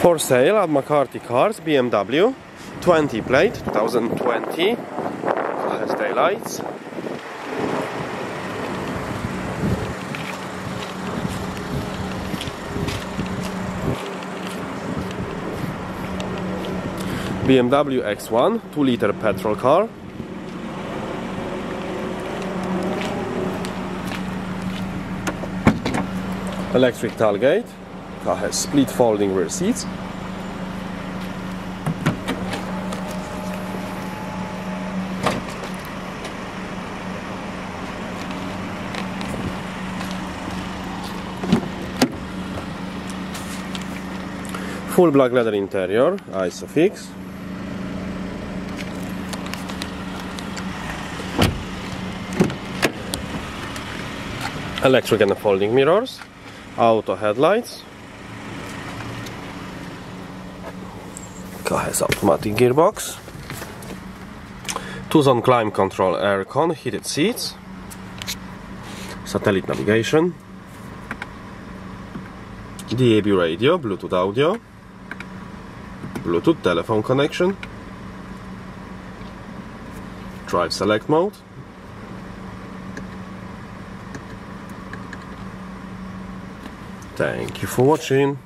For sale at McCarthy Cars BMW 20 plate 2020 has daylights BMW X1 2 liter petrol car. Electric tailgate car has split folding rear seats full black leather interior isofix electric and folding mirrors auto headlights has automatic gearbox. Two-zone climate control aircon heated seats. Satellite navigation. DAB radio, Bluetooth audio. Bluetooth telephone connection. Drive select mode. Thank you for watching.